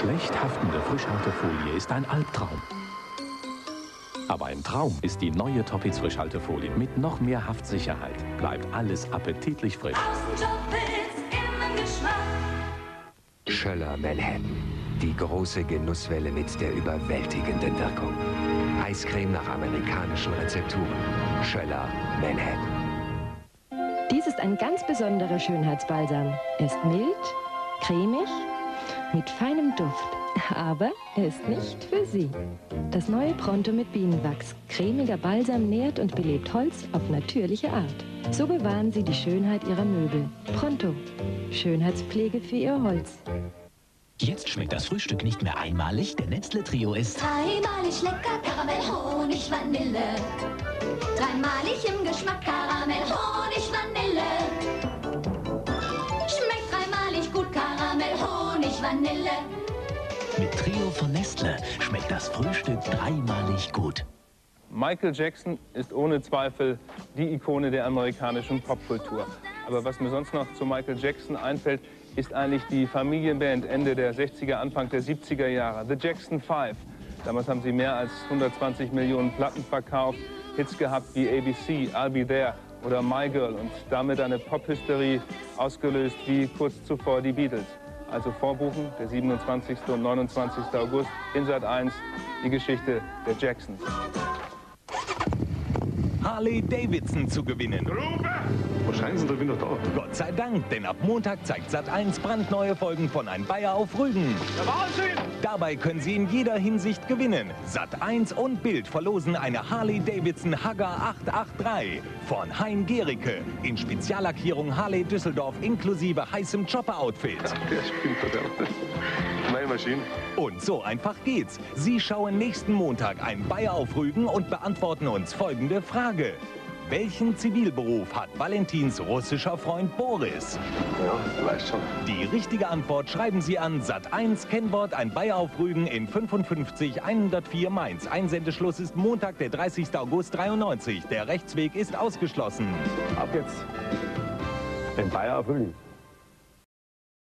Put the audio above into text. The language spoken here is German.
Schlecht haftende Frischhaltefolie ist ein Albtraum. Aber ein Traum ist die neue Toppitz Frischhaltefolie. Mit noch mehr Haftsicherheit bleibt alles appetitlich frisch. Schöller Manhattan. Die große Genusswelle mit der überwältigenden Wirkung. Eiscreme nach amerikanischen Rezepturen. Schöller Manhattan. Dies ist ein ganz besonderer Schönheitsbalsam. Er ist mild, cremig, mit feinem Duft. Aber er ist nicht für Sie. Das neue Pronto mit Bienenwachs. Cremiger Balsam nährt und belebt Holz auf natürliche Art. So bewahren Sie die Schönheit Ihrer Möbel. Pronto. Schönheitspflege für Ihr Holz. Jetzt schmeckt das Frühstück nicht mehr einmalig, der Nestle Trio ist dreimalig lecker, Karamell, Honig, Vanille. Dreimalig im Geschmack, Karamell, Vanille. mit Trio von Nestle schmeckt das Frühstück dreimalig gut. Michael Jackson ist ohne Zweifel die Ikone der amerikanischen Popkultur. Aber was mir sonst noch zu Michael Jackson einfällt, ist eigentlich die Familienband Ende der 60er, Anfang der 70er Jahre, The Jackson Five. Damals haben sie mehr als 120 Millionen Platten verkauft, Hits gehabt wie ABC, I'll Be There oder My Girl und damit eine Pophysterie ausgelöst wie kurz zuvor die Beatles. Also vorbuchen, der 27. und 29. August in Sat 1, die Geschichte der Jacksons. Harley Davidson zu gewinnen. Wahrscheinlich sind wir wieder da. Gott sei Dank, denn ab Montag zeigt Sat1 brandneue Folgen von Ein Bayer auf Rügen. Dabei können Sie in jeder Hinsicht gewinnen. Sat1 und Bild verlosen eine Harley Davidson Hagger 883 von Hein Gericke in Speziallackierung Harley Düsseldorf inklusive heißem Chopper-Outfit. Der spinnt da, der. Meine Maschine. Und so einfach geht's. Sie schauen nächsten Montag ein Bayer auf Rügen und beantworten uns folgende Frage. Welchen Zivilberuf hat Valentins russischer Freund Boris? Ja, weißt schon. Die richtige Antwort schreiben Sie an Sat1 Kennwort ein Bayer auf Rügen in 55 104 Mainz. Einsendeschluss ist Montag, der 30. August 93. Der Rechtsweg ist ausgeschlossen. Ab jetzt. Ein Bayer auf Rügen.